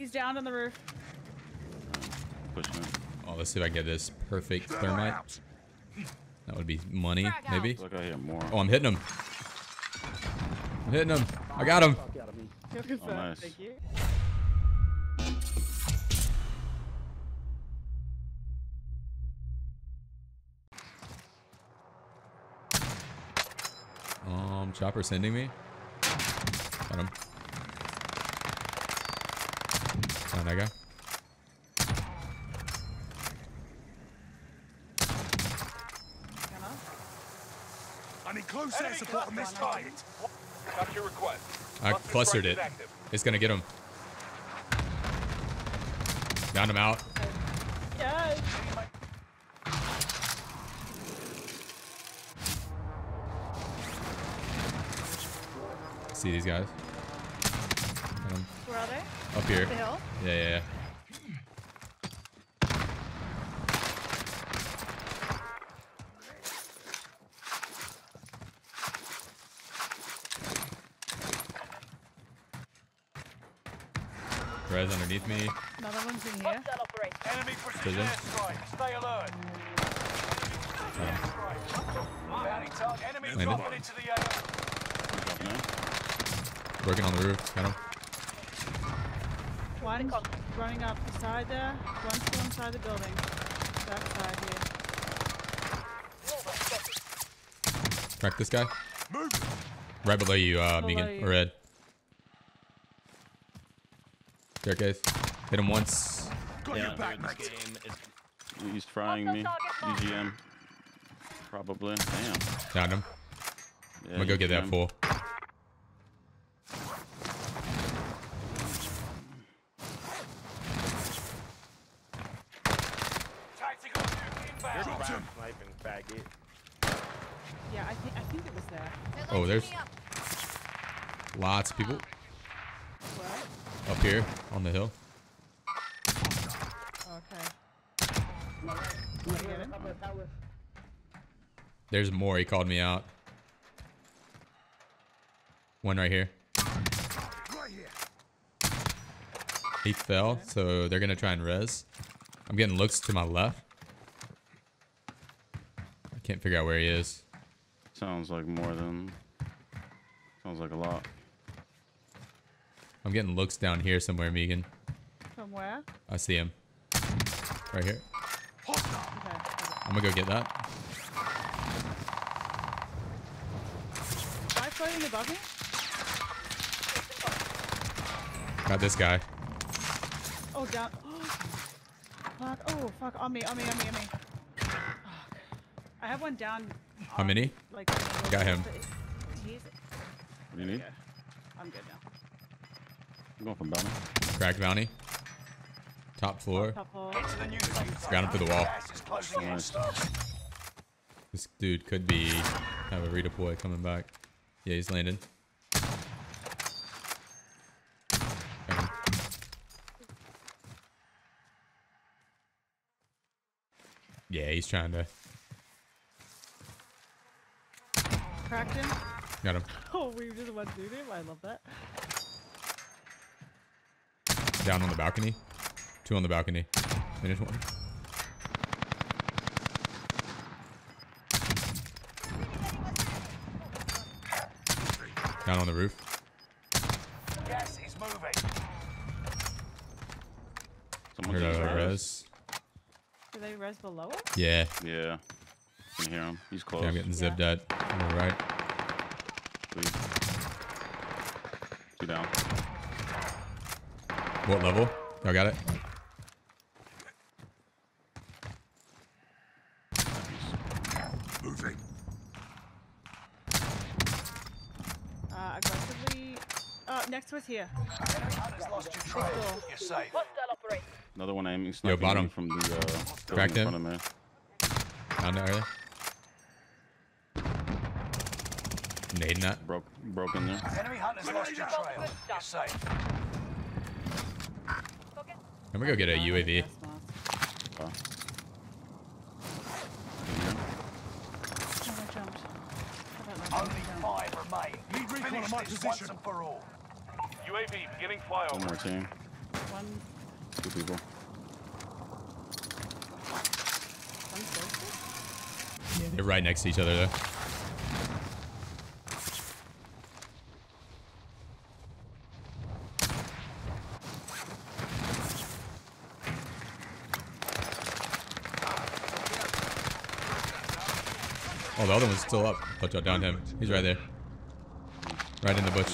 He's down on the roof. Pushing it. Oh, let's see if I can get this perfect thermite. That would be money, maybe. Look, I hear more. Oh, I'm hitting him. I'm hitting him. I got him. Fuck out of me. You're confirmed. nice. Thank you. Um, chopper sending me. Got him. Found that guy. Come on. I need close air support on this target. Got your request. I clustered strike it. is gonna get him. Downed him out. Yes. See these guys? Got 'em. Where are they? Up here. The hill? Yeah, yeah, yeah. Res underneath me. Another one's in here. Enemy precision airstrike. Stay alert. Bounty. Enemy Landed. into the air. Working on the roof. Got him. One running up the side there. One still inside the building. Back side here. Crack this guy. Move. Right below you, uh, Below Megan. you. Or Ed. Staircase. Hit him once. Got Yeah, your back, dude, mate. this game is. He's frying me. EGM. Probably. Damn. Downed him. Yeah, I'm gonna go get that EGM. Sniping faggot. Yeah, I think I think it was there. Oh, there's lots of people Where? up here on the hill. Okay. Did you get it? There's more. He called me out. One. Right here. He fell, so they're gonna try and res. I'm getting looks to my left. I can't figure out where he is. Sounds like more than. Sounds like a lot. I'm getting looks down here somewhere, Megan. From where? I see him. Right here. Okay. I'm gonna go get that. Guy floating above me? Got this guy. Oh, down. fuck. Oh, fuck. On me, on me, on me, on me. Fuck. I have one down. How many? Like, Got him. He's, What do you need? I'm good now. I'm going from bounty. Cracked bounty. Top floor. Couple. Get to the new Got him through the wall. Gas is closing in. Nice. This dude could be have a redeploy coming back. Yeah, he's landed. Got him. Yeah, he's trying to. Cracked him. Got him. Oh, we just one dude him. I love that. Down on the balcony. Two on the balcony. Finish one. Down on the roof. Gas is moving. Someone's Heard in a res. res. Do they res below us? Yeah. Yeah. Can hear him. He's close. Yeah, I'm getting zipped at. On the right. Please. Two down. What level? Y'all got it? Moving. Uh, aggressively. Uh, next to us here. Enemy lost your trail. door. You're safe. Another one aiming sniping bottom. me from the uh, Cracked in front of me. Found it earlier. Nading that. Broke, broke in there. Enemy hunters lost your trail. You're safe. I'm gonna go get a UAV. Gas mask. I jumped. I don't know if I Only five remain. Need recon Finish on my position. once and for all. UAV beginning one more team. One, Two people. one? Yeah, they're right next to each other though. Oh, the other one's still up. Watch out, down him. He's right there. Right in the bush.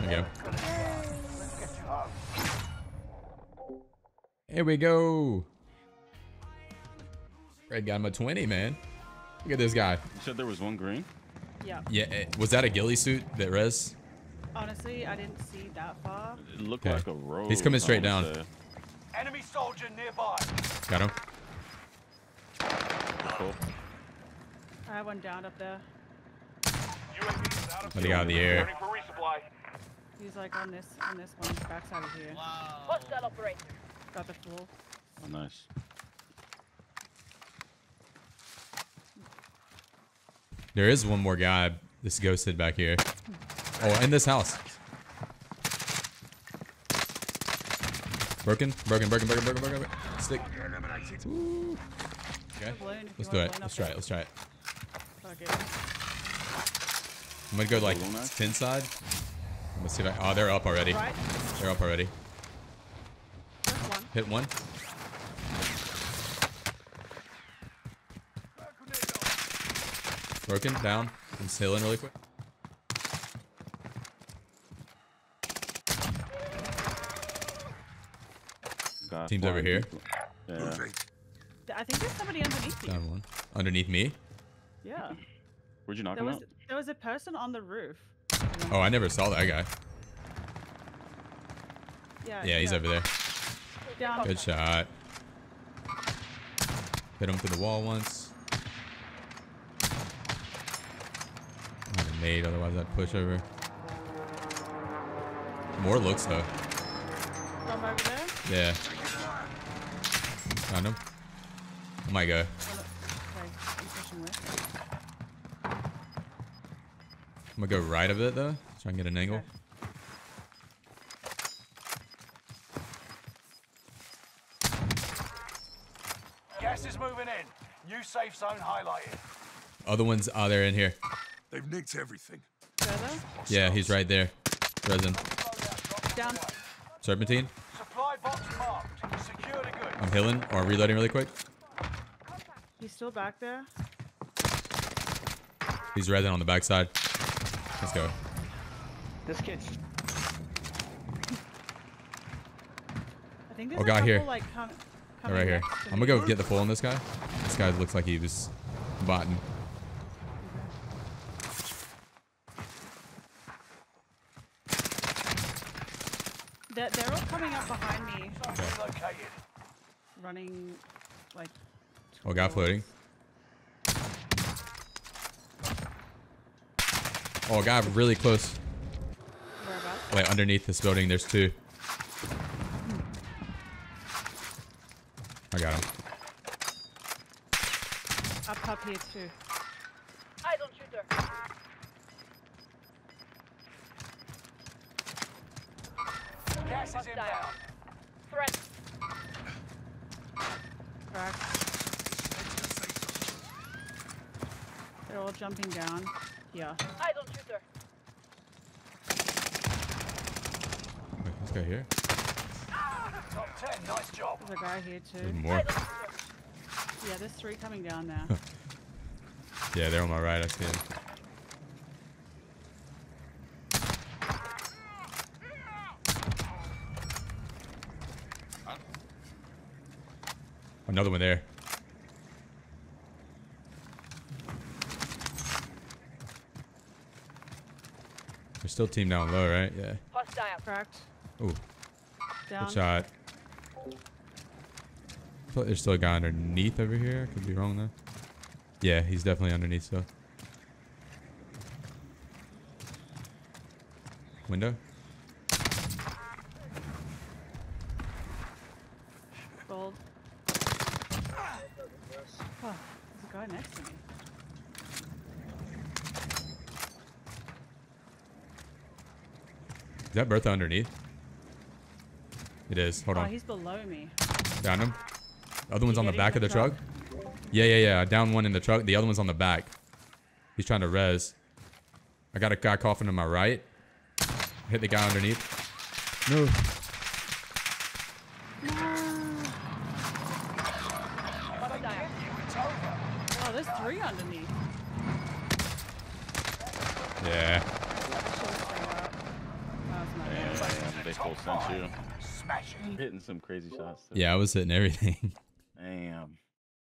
There you go. Here we go. Red got him a 20, man. Look at this guy. You said there was one green? Yeah. Yeah, eh, was that a ghillie suit that res? Honestly, I didn't see that far. It looked Okay. like a road. He's coming straight down. say. Enemy soldier nearby. Got him. Cool. I have one down up there. UAV is out of Let out of the air. Ready for resupply. He's like on this on this one backside of here. Hostile operator. Got the full. Oh, nice. There is one more guy. This ghosted back here. Oh, in this house. Broken, broken, broken, broken, broken, broken. Stick. Ooh. Okay. Balloon, if you Let's do it. Let's try it. Let's try it. Fuck. I'm gonna go like Balloon axe? tin side. Let's see if I. Oh, they're up already. Right. They're up already. One. Hit one. Broken down. I'm sailing really quick. Got Team's over here. Yeah. Moving. Th- I think there's somebody underneath you. Down one. Underneath me. Yeah. Where'd you knock There him was out? there was a person on the roof. Oh, I never saw that guy. Yeah. Yeah, he's over there. Down. Good shot. Hit him through the wall once. I had a nade, otherwise I'd push over. More looks though. From over there. Yeah. Found him. I might go. Oh, no. Okay, I'm pushing with. I'm gonna go right of it though. Try and get an angle. Okay. Gas is moving in. New safe zone highlighted. Other ones, oh, they're in here. They've nicked everything. Further. Yeah, he's right there. Resin. Down. Serpentine. Supply box marked. Secure the goods. I'm healing or reloading really quick. He's still back there. He's resin on the backside. Let's go. This kid's I think there's Oh, a guy couple, here. like com- They're coming right here. I'm gonna go get the full on this guy. This guy looks like he was botting. They're, they're all coming up behind me, located. running like. Oh, guy floating. Oh, guy really close. Whereabouts? Wait, underneath this building, there's two. I got him. Up top here too. Eyes on shooter. Gas is inbound. Threat. Crack. They're all jumping down. Yeah. Eyes on shooter. Wait, this guy here? Top 10. Nice job. There's a guy here There's more. Eyes on shooter. Yeah, there's three coming down now. Yeah, they're on my right. I see him. Another one there. Still team down low, right? Yeah. Hostile. Cracked. Ooh, Down. good shot. I thought there's still a guy underneath over here. Could be wrong though. Yeah, he's definitely underneath still. Window? Gold. Oh, there's a guy next to me. Is that Bertha underneath? It is. Hold Oh, on. he's below me. Down him. The other one's on the back in of the the truck. Yeah, yeah, yeah. Down one in the truck. The other one's on the back. He's trying to res. I got a guy coughing to my right. Hit the guy underneath. No. Oh, there's three underneath. Yeah. Should've stayed up. Oh, it's not Damn, good. damn, they full sent you. Hitting some crazy shots. Too. Yeah, I was hitting everything. Damn.